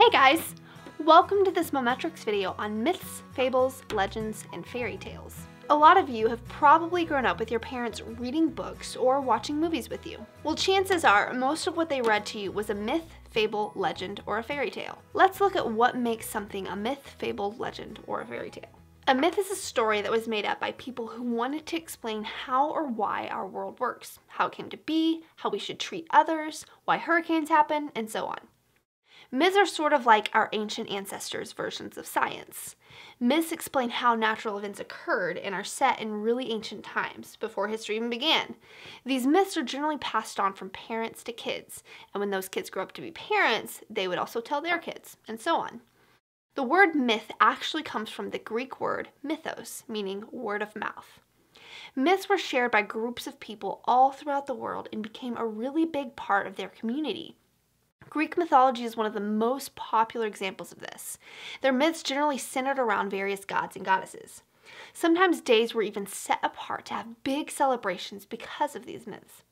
Hey guys! Welcome to this Mometrix video on myths, fables, legends, and fairy tales. A lot of you have probably grown up with your parents reading books or watching movies with you. Well, chances are most of what they read to you was a myth, fable, legend, or a fairy tale. Let's look at what makes something a myth, fable, legend, or a fairy tale. A myth is a story that was made up by people who wanted to explain how or why our world works, how it came to be, how we should treat others, why hurricanes happen, and so on. Myths are sort of like our ancient ancestors' versions of science. Myths explain how natural events occurred and are set in really ancient times, before history even began. These myths are generally passed on from parents to kids, and when those kids grow up to be parents, they would also tell their kids, and so on. The word myth actually comes from the Greek word mythos, meaning word of mouth. Myths were shared by groups of people all throughout the world and became a really big part of their community. Greek mythology is one of the most popular examples of this. Their myths generally centered around various gods and goddesses. Sometimes days were even set apart to have big celebrations because of these myths.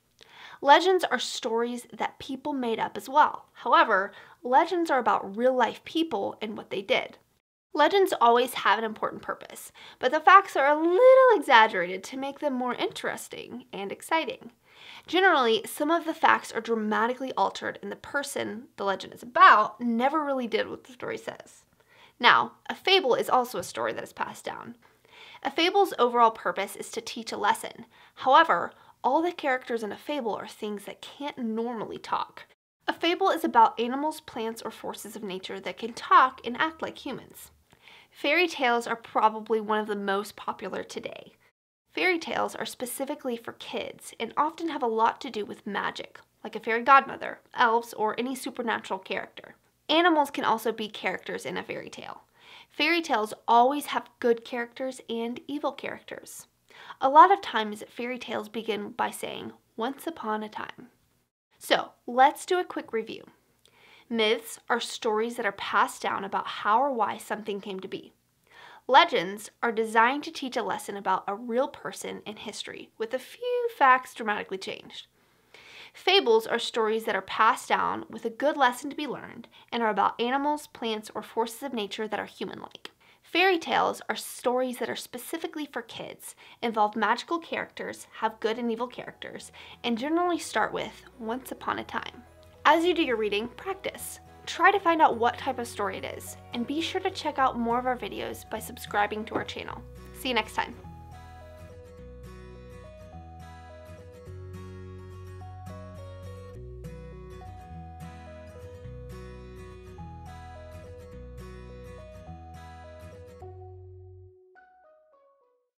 Legends are stories that people made up as well. However, legends are about real life people and what they did. Legends always have an important purpose, but the facts are a little exaggerated to make them more interesting and exciting. Generally, some of the facts are dramatically altered and the person the legend is about never really did what the story says. Now, a fable is also a story that is passed down. A fable's overall purpose is to teach a lesson. However, all the characters in a fable are things that can't normally talk. A fable is about animals, plants, or forces of nature that can talk and act like humans. Fairy tales are probably one of the most popular today. Fairy tales are specifically for kids and often have a lot to do with magic, like a fairy godmother, elves, or any supernatural character. Animals can also be characters in a fairy tale. Fairy tales always have good characters and evil characters. A lot of times, fairy tales begin by saying, once upon a time. So, let's do a quick review. Myths are stories that are passed down about how or why something came to be. Legends are designed to teach a lesson about a real person in history, with a few facts dramatically changed. Fables are stories that are passed down with a good lesson to be learned and are about animals, plants, or forces of nature that are human like. Fairy tales are stories that are specifically for kids, involve magical characters, have good and evil characters, and generally start with once upon a time. As you do your reading, practice. Try to find out what type of story it is, and be sure to check out more of our videos by subscribing to our channel. See you next time.